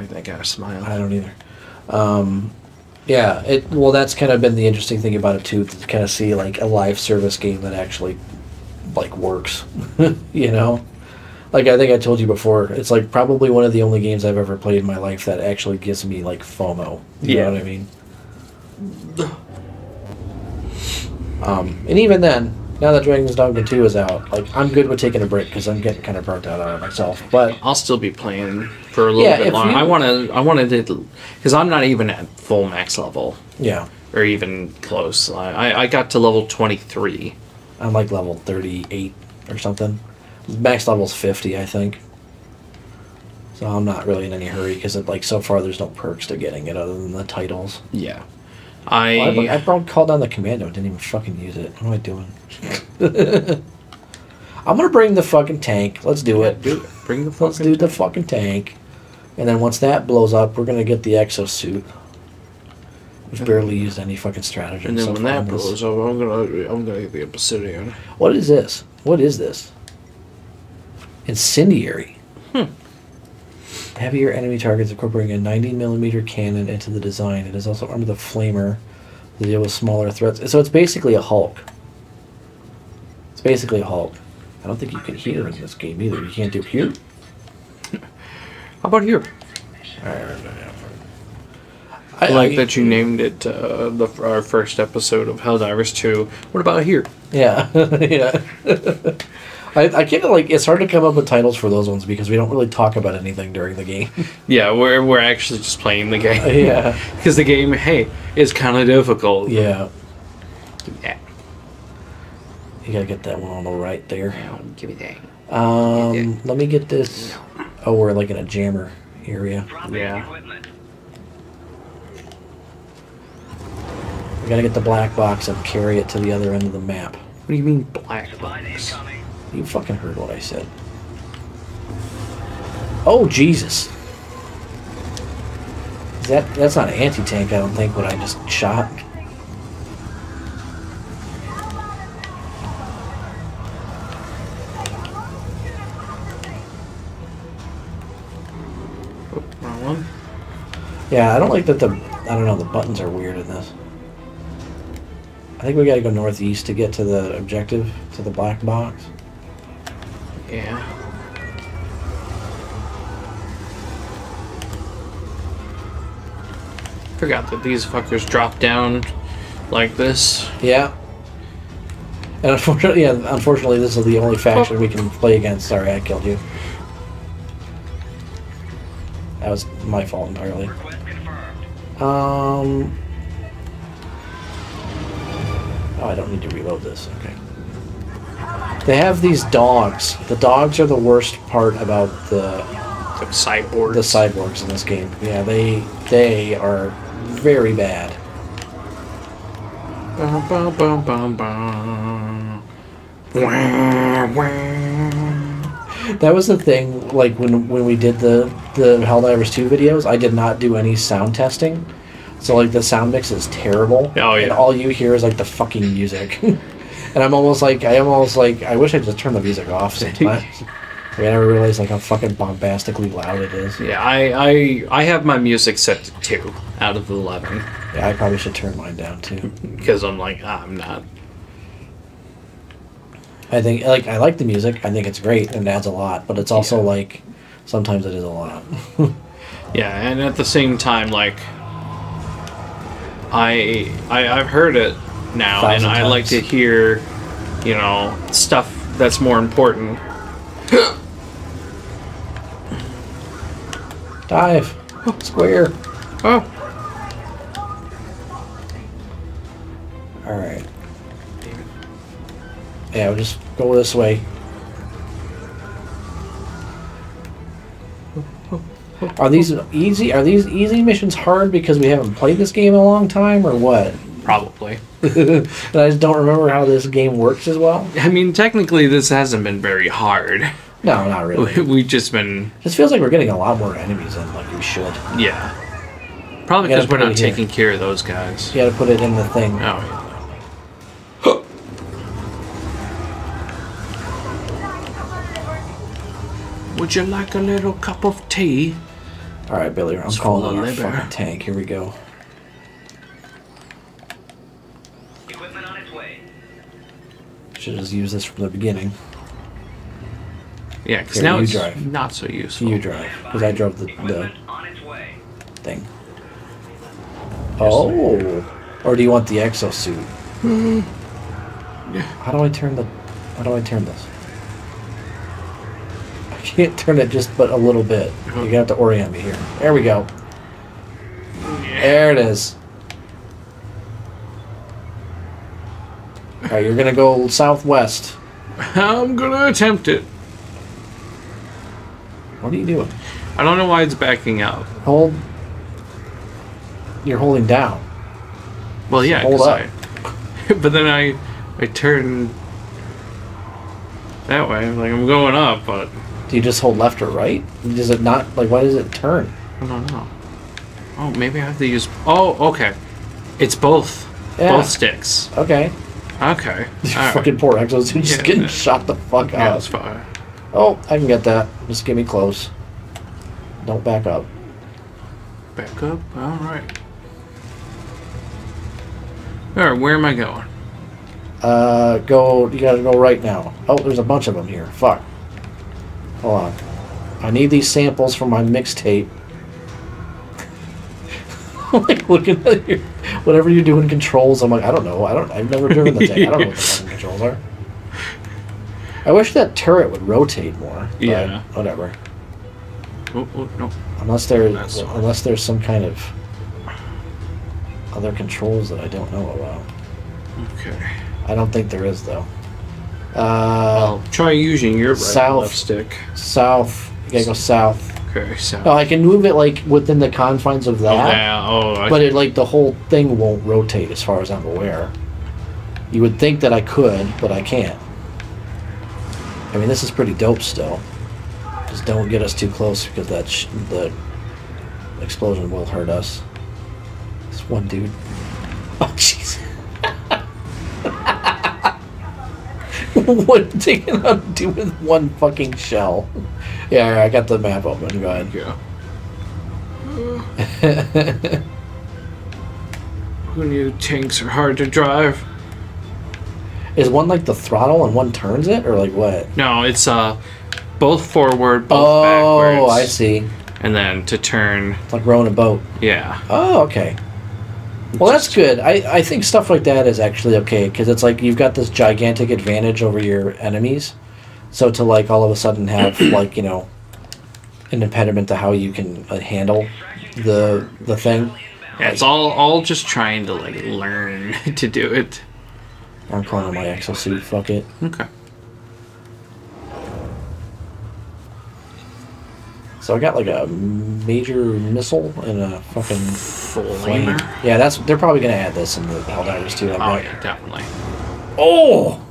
like that guy's smile. I don't either. Um, yeah, it well that's kind of been the interesting thing about it too to kind of see like a live service game that actually like works. you know, like I think I told you before, it's like probably one of the only games I've ever played in my life that actually gives me like FOMO. You Yeah. know what I mean? Um, and even then, now that Dragon's Dogma 2 is out, like I'm good with taking a break because I'm getting kind of burnt out on it myself. But I'll still be playing for a little Yeah, bit longer. you- I want to. I wanted to, because I'm not even at full max level yeah, or even close. I, I- I got to level 23. I'm like level 38 or something. Max level's 50, I think. So I'm not really in any hurry because like so far there's no perks to getting it other than the titles. Yeah. I, I I brought called down the commando, didn't even fucking use it. What am I doing? I'm gonna bring the fucking tank. Let's do it. do it. Bring the Let's fucking do the fucking tank. And then once that blows up, we're gonna get the exosuit. We've barely used any fucking strategy. And then when that this. blows up, I'm gonna I'm gonna get the obsidian. What is this? What is this? Incendiary. Heavier enemy targets incorporating a 90 millimeter cannon into the design. It is also armed with a flamer to deal with smaller threats. So it's basically a Hulk. It's basically a Hulk. I don't think you can hear in this game either. You can't do here. How about here? I I like that you named it uh, the our first episode of Helldivers 2. What about here? Yeah, yeah. I, I can't like it's hard to come up with titles for those ones because we don't really talk about anything during the game. Yeah, we're we're actually just playing the game. yeah, Because the game, hey, is kind of difficult. yeah. Yeah. You gotta get that one on the right there. Give me that. Um, let me get this. Oh, we're like in a jammer area. Yeah. We gotta get the black box and carry it to the other end of the map. What do you mean black box? You fucking heard what I said. Oh Jesus! Is that that's not an anti-tank? I don't think. What I just shot. Wrong one. Yeah, I don't like that the I don't know the buttons are weird in this. I think we gotta go northeast to get to the objective to the black box. Yeah. Forgot that these fuckers drop down like this. Yeah. And unfortunately, yeah, unfortunately, this is the only faction we can play against. Sorry, I killed you. That was my fault entirely. Um. Oh, I don't need to reload this. Okay. They have these dogs. The dogs are the worst part about the The cyborgs. the cyborgs in this game. Yeah, they they are very bad. Bum, bum, bum, bum, bum. Wah, wah. That was the thing. Like when when we did the the Helldivers two videos, I did not do any sound testing, so like the sound mix is terrible. Oh, yeah. And all you hear is like the fucking music, and I'm almost like I am almost like I wish I just turned the music off sometimes. I never realized like how fucking bombastically loud it is. Yeah, I, I I have my music set to two out of eleven Yeah, I probably should turn mine down too. because I'm like ah, I'm not. I think like I like the music. I think it's great and it adds a lot, but it's also Yeah. like sometimes it is a lot. Yeah, and at the same time, like I I I've heard it now, and I like to hear, you know, stuff that's more important. Dive, oh, square. Oh, All right. Yeah, we'll just go this way. Are these easy? Are these easy missions hard because we haven't played this game in a long time, or what? probably. And I just don't remember how this game works as well. I mean, technically, this hasn't been very hard. No, not really. We've just been, This feels like we're getting a lot more enemies than like we should. yeah. Probably because we're not it here. taking care of those guys. You got to put it in the thing. Oh, Would you like a little cup of tea? All right, Billy. I'm It's calling on our fucking tank. Here we go. Should just use this from the beginning. Yeah, because now you it's drive. not so useful. You drive because I drove the, the Equipment on its way. thing. Oh, or do you want the exosuit? Hmm. How do I turn the? How do I turn this? I can't turn it just but a little bit. You're uh-huh. gonna have to orient me here. There we go. There it is. All right, you're gonna go southwest. I'm gonna attempt it. What are you doing? I don't know why it's backing up. Hold. You're holding down. Well, yeah, Hold up. I. But then I, I turn that way. Like I'm going up, but Do you just hold left or right? Does it not like? Why does it turn? I don't know. Oh, maybe I have to use. Oh, okay. It's both. Yeah. Both sticks. Okay. Okay. Alright. Fucking poor Exos who's just Yeah. getting shot the fuck Yeah, out. that's fine. Oh, I can get that. Just get me close. Don't back up. Back up. All right. All right. Where am I going? Uh, go. You gotta go right now. Oh, there's a bunch of them here. Fuck. Hold on. I need these samples for my mixtape. I'm like looking at your whatever you're doing controls. I'm like, I don't know. I don't. I've never driven the tank. I don't know what the fucking controls are. I wish that turret would rotate more. Yeah. Whatever. Oh, oh no. Unless there's That's all. unless there's some kind of other controls that I don't know about. Okay. I don't think there is though. Uh, I'll try using your right South. left stick. south. You gotta go south. Okay. So. Oh, I can move it like within the confines of Oh, that, yeah. Oh, I, but it like the whole thing won't rotate as far as I'm aware. You would think that I could, but I can't. I mean, this is pretty dope still. Just don't get us too close because that sh- the explosion will hurt us. This one dude. Oh jeez. what they gonna do with one fucking shell? Yeah, all right, I got the map open. Go ahead. yeah. Who knew tanks are hard to drive? Is one like the throttle and one turns it, or like what? No, it's uh, both forward, both oh, backwards. I see. And then to turn, It's like rowing a boat. yeah. Oh, okay. Well, that's good. I, I think stuff like that is actually okay because it's like you've got this gigantic advantage over your enemies. So to like all of a sudden have like you know an impediment to how you can uh, handle the the thing. Yeah, it's all all just trying to like learn to do it. I'm calling on my exosuit. Fuck it. Okay. So I got like a major missile and a fucking flame. Flamer. Yeah, that's they're probably gonna add this in the Helldivers too. I Oh bet. yeah, definitely. Oh!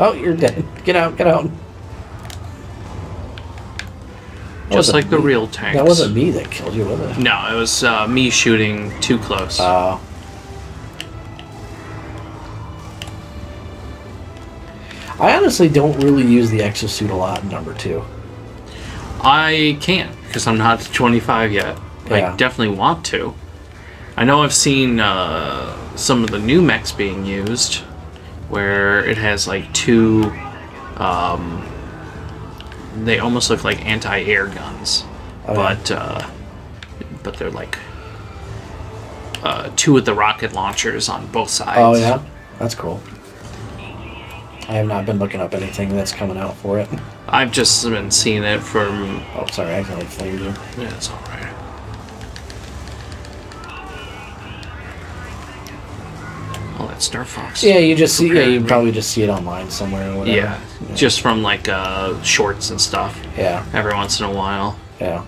Oh, you're dead. Get out, get out. Just like the me. real tanks. That wasn't me that killed you, was it? No, it was uh, me shooting too close. Uh, I honestly don't really use the exosuit a lot in number two. I can't because I'm not 25 yet. Yeah. I definitely want to. I know I've seen uh, some of the new mechs being used, where it has like two. Um, they almost look like anti-air guns, Oh, yeah. but uh, but they're like uh, two of the rocket launchers on both sides. Oh yeah, that's cool. I have not been looking up anything that's coming out for it. I've just been seeing it from. Oh, sorry, I accidentally flamed you. Yeah, it's all right. That's Star Fox. Yeah, you just see. Yeah, you probably just see it online somewhere or whatever. Yeah, just from like uh, shorts and stuff. Yeah, Every once in a while. yeah.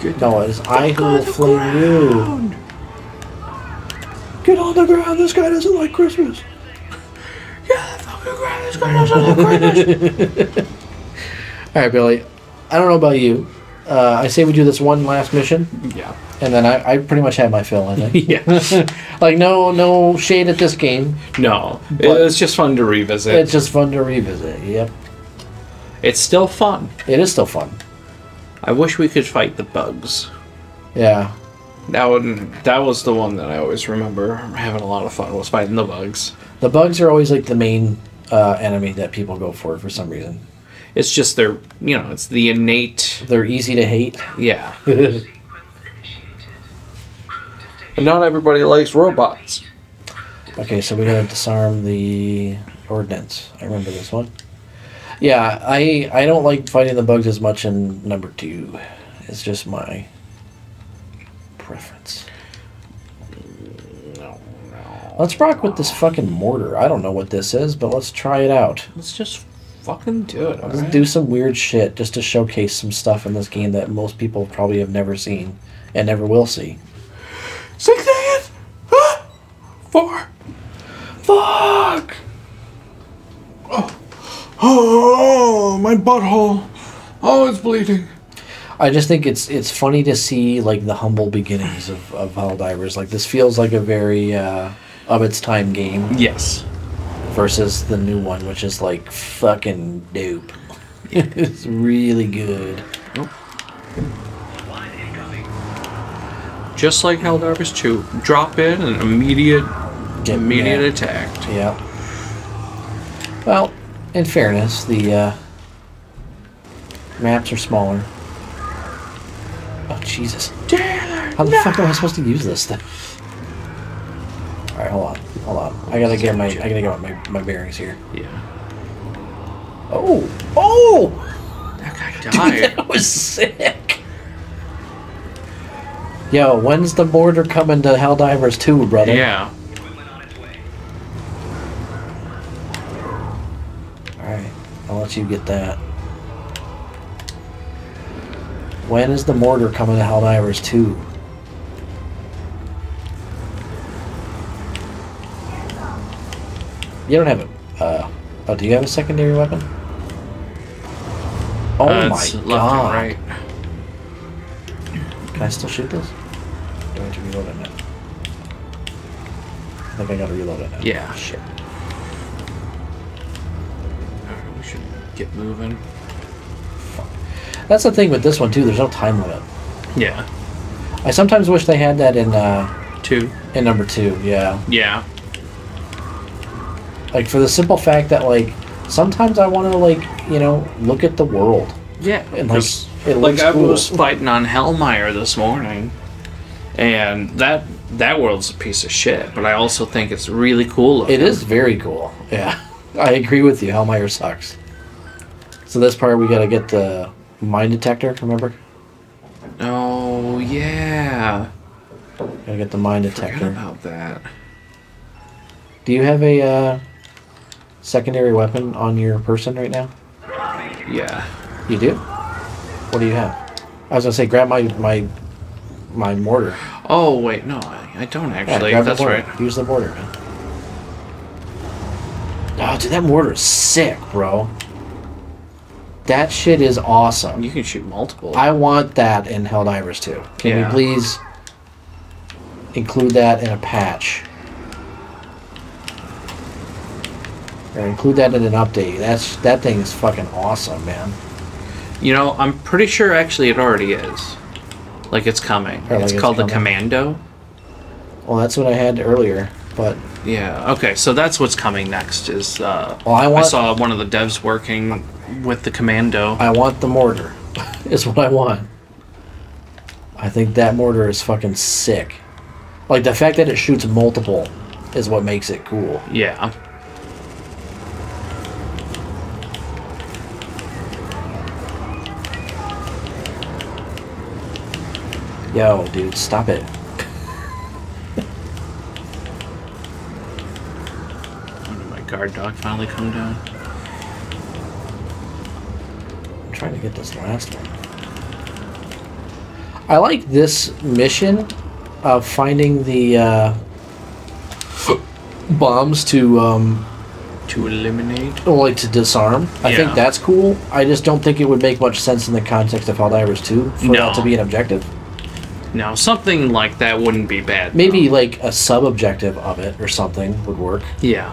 Good. No, it is I who will flame you. Get on the ground. This guy doesn't like Christmas. Yeah, fucking ground. This guy doesn't look Christmas. All right, Billy. I don't know about you, uh, I say we do this one last mission, Yeah. And then I, I pretty much had my fill. I think. Yeah. like no no shade at this game. no, But- it's just fun to revisit. It's just fun to revisit. Yep, it's still fun. it is still fun. I wish we could fight the bugs. Yeah, That one, that was the one that I always remember having a lot of fun was fighting the bugs. the bugs are always like the main uh, enemy that people go for for some reason. It's just their, you know, it's the innate, They're easy to hate. yeah. And not everybody likes robots. Okay, so we gotta disarm the ordnance. I remember this one. Yeah, I I don't like fighting the bugs as much in number two. It's just my preference. No, no. Let's rock with this fucking mortar. I don't know what this is, but let's try it out. Let's just fucking do it. Let's alright? do some weird shit just to showcase some stuff in this game that most people probably have never seen and never will see. Six seconds. Ah! Four. Fuck! Oh, my butthole. Oh, it's bleeding. I just think it's it's funny to see like the humble beginnings of, of Helldivers. Like this feels like a very uh, of its time game Yes. versus the new one, which is like fucking dope. it's really good. Just like Helldivers 2, drop in and immediate, Get immediate mad. attack. Yeah. Well, in fairness, the uh, maps are smaller. Oh Jesus! How the fuck am I supposed to use this thing? All right, hold on, hold on. I gotta get my I gotta get my my bearings here. Yeah. Oh, oh! That guy died. that was sick. Yo, when's the mortar coming to Helldivers 2, brother? yeah. Equipment on its way. Alright, I'll let you get that. When is the mortar coming to Helldivers 2? You don't have a. Uh, oh, do you have a secondary weapon? Oh Uh, my god. and right. Can I still shoot this? Do I have to reload it now? I think I gotta reload it now. Yeah. Shit. Get moving. That's the thing with this one too. There's no time limit. Yeah. I sometimes wish they had that in uh, Two. in number two. Yeah, Yeah. like for the simple fact that like sometimes I want to like you know look at the world Yeah. and like it like looks I cool. was fighting on Hellmire this morning, and that that world's a piece of shit. But I also think it's really cool. looking. It is very cool. Yeah, I agree with you. Hellmire sucks. So this part we gotta get the mine detector. Remember? Oh yeah. Gotta get the mine Forgot detector. about that. Do you have a uh, secondary weapon on your person right now? Yeah. You do. What do you have? I was gonna say grab my my my mortar. Oh wait, no, I, I don't Yeah, actually. grab That's right. Use the mortar, man. Oh, dude, that mortar is sick, bro. That shit is awesome. You can shoot multiple. I want that in Helldivers too. Can Yeah. you please include that in a patch? Or include that in an update. That's that thing is fucking awesome, man. You know, I'm pretty sure actually it already is. Like it's coming. Or like it's it's called the. Commando. Well, that's what I had earlier, but Yeah. Okay, so that's what's coming next. Is uh, Well, I want- saw one of the devs working with the Commando. I want the mortar. is what I want. I think that mortar is fucking sick. Like the fact that it shoots multiple is what makes it cool. yeah. Yo, dude, stop it. When did my guard dog finally come down? Trying to get this last one. I like this mission of finding the uh, bombs to um, To eliminate. Well, like to disarm. I Yeah. think that's cool. I just don't think it would make much sense in the context of Helldivers 2 for No. that to be an objective. Now, something like that wouldn't be bad. Maybe like a sub objective of it or something would work. Yeah.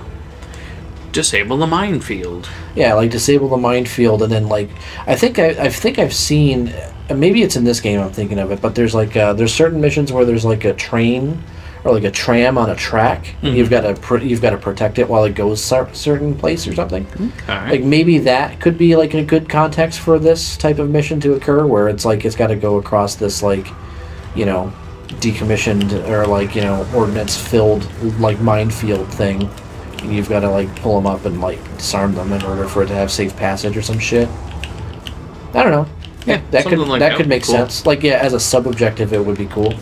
Disable the minefield. Yeah, like disable the minefield, and then like I think I, I think I've seen uh, maybe it's in this game I'm thinking of it, but there's like uh, there's certain missions where there's like a train or like a tram on a track. and You've got to pr- you've got to protect it while it goes cer- certain place or something. Right. Like maybe that could be like a good context for this type of mission to occur, where it's like it's got to go across this like you know decommissioned or like you know ordnance filled like minefield thing. And you've got to like pull them up and like disarm them in order for it to have safe passage or some shit. I don't know. Yeah, that could like that that could make cool. sense. Like yeah, as a sub objective, it would be cool.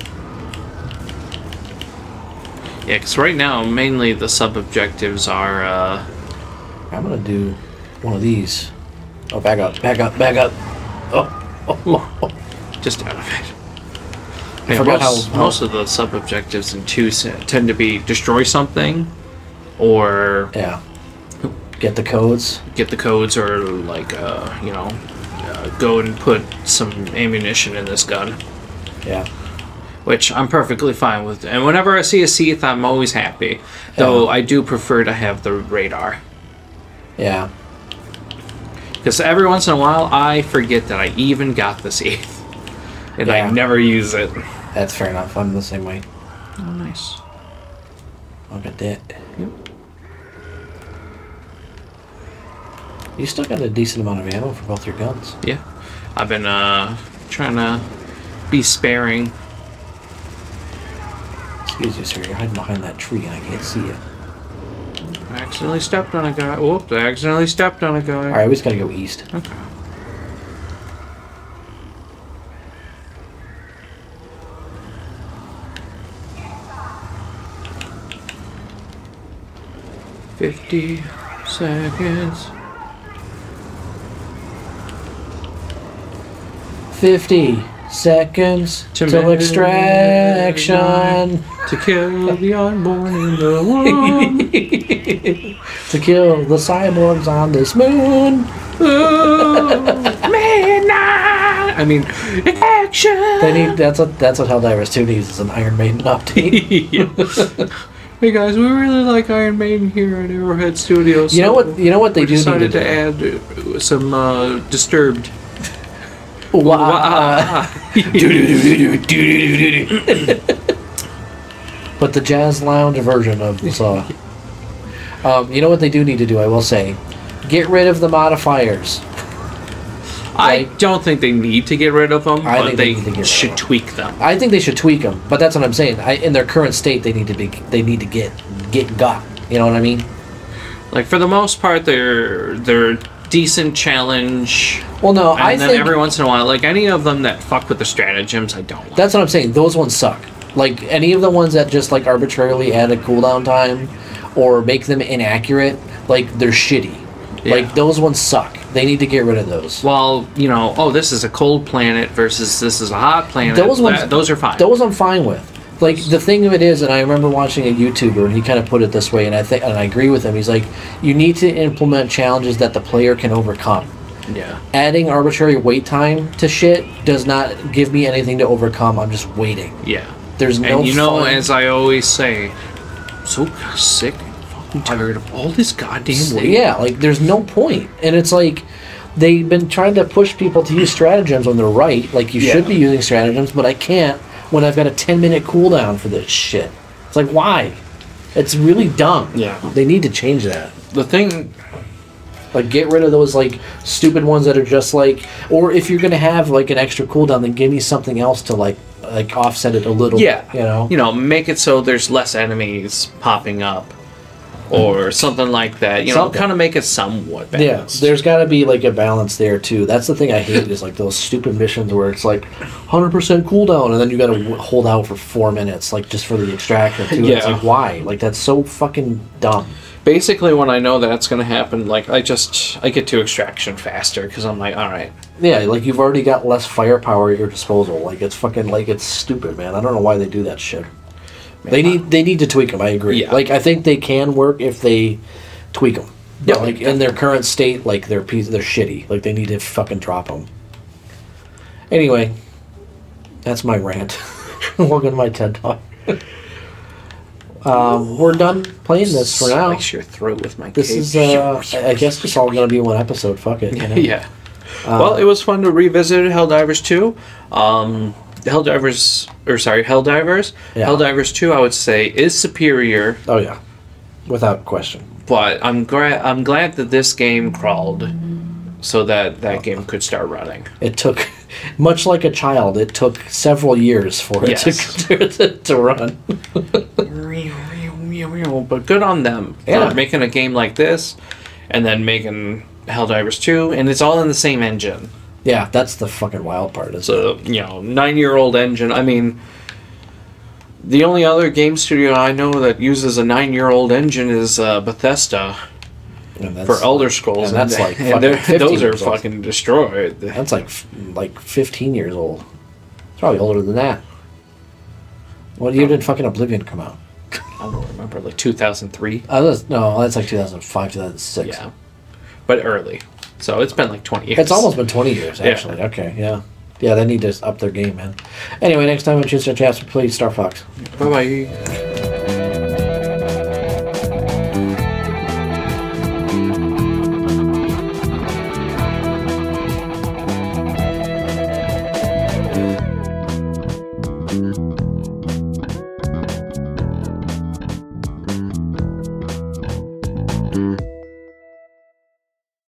yeah, because right now, mainly the sub objectives are. Uh, I'm gonna do one of these. Oh, back up, back up, back up. Oh, oh, oh. just out of it. I Yeah, forgot most, how- how- most of the sub objectives in two tend to be destroy something, or yeah. Get the codes. get the codes, or like uh, you know, uh, go and put some ammunition in this gun, Yeah. which I'm perfectly fine with. And whenever I see a SEAF, I'm always happy. Though Yeah. I do prefer to have the radar. Yeah. Because every once in a while, I forget that I even got the SEAF. And Yeah. I never use it. That's fair enough. I'm the same way. Oh, nice. Look at that. You still got a decent amount of ammo for both your guns. Yeah. I've been uh, trying to be sparing. Excuse you, sir. You're hiding behind that tree and I can't see you. I accidentally stepped on a guy. Whoops, I accidentally stepped on a guy. Alright, we just gotta go east. Okay. Fifty seconds. 50 seconds To till extraction. To kill the unborn in the womb. to kill the cyborgs on this moon. Midnight. I mean, action. They need that's what that's what Helldivers 2 needs is an Iron Maiden update. hey guys, we really like Iron Maiden here at Arrowhead Studios. You know what you know what they we do need to decided do. to add some uh, Disturbed. But the jazz lounge version of the song. Um, you know what they do need to do, I will say? Get rid of the modifiers. I don't think they need to get rid of them, I but think they they, need to get rid should of 'em. tweak them. I think they should tweak them, but that's what I'm saying. I, in their current state, they need to be they need to get get got. You know what I mean? Like for the most part, they're they're decent challenge. Well, no, And I then think every once in a while, like any of them that fuck with the stratagems, I don't like. that's what I'm saying. Those ones suck. Like any of the ones that just like arbitrarily add a cooldown time or make them inaccurate, like they're shitty. Yeah. Like those ones suck. They need to get rid of those. Well, you know, oh, this is a cold planet versus this is a hot planet. Those ones, that- those are fine. Those I'm fine with. Like the thing of it is, and I remember watching a YouTuber, and he kind of put it this way, and I think, and I agree with him. He's like, you need to implement challenges that the player can overcome. yeah. Adding arbitrary wait time to shit does not give me anything to overcome. I'm just waiting. Yeah. There's no. And you know, fun. as I always say, I'm so sick and fucking tired of all this goddamn weight. yeah, like there's no point, and it's like they've been trying to push people to use stratagems when they're right. Like you should be using stratagems, but I can't when I've got a 10 minute cooldown for this shit. It's like why? It's really dumb. Yeah. They need to change that. The thing, Like get rid of those like stupid ones that are just like or if you're gonna have like an extra cooldown, then give me something else to like like offset it a little. yeah, You know? you know, make it so there's less enemies popping up, or something like that. You know, kind of make it somewhat Yeah, there's got to be like a balance there too. That's the thing I hate is like those stupid missions where it's like 100% cooldown and then you got to w- hold out for four minutes, like just for the extractor too. It's Yeah. like why? Like that's so fucking dumb. Basically, when I know that's gonna happen, like I just I get to extraction faster because I'm like, all right, Yeah, like you've already got less firepower at your disposal. Like it's fucking like it's stupid, man. I don't know why they do that shit. They need they need to tweak them. I agree. Yeah. Like I think they can work if they tweak them. Yeah, like in their current state, like they're piece, they're shitty. Like they need to fucking drop them. Anyway, that's my rant. Welcome to my TED talk. um, we're done playing this for now. Slice your throat with my This is, uh, I guess it's all gonna be one episode. Fuck it. you know? yeah. well, it was fun to revisit Helldivers 2. Um, Helldivers, or sorry, Helldivers. Yeah. Helldivers 2, I would say, is superior, Oh yeah, without question. but I'm glad I'm glad that this game crawled so that that oh. game could start running. It took, much like a child, it took several years for it Yes. to, to to run. but good on them Yeah. for making a game like this and then making Helldivers 2, and it's all in the same engine. Yeah, that's the fucking wild part. It's a you know nine year old engine. I mean, the only other game studio I know that uses a nine year old engine is uh, Bethesda and for Elder Scrolls, and that's like and fucking 15 those are old. fucking destroyed. That's like like 15 years old. It's probably older than that. What year did fucking Oblivion come out? I don't remember, like two thousand three. Uh, that's, no, that's like 2005, 2006. Yeah, but early. So it's been like twenty years. It's almost been 20 years, Yeah. actually. Okay, yeah. Yeah, they need to up their game, man. Anyway, next time on Chinstrap Chaps, please, Star Fox. Bye bye.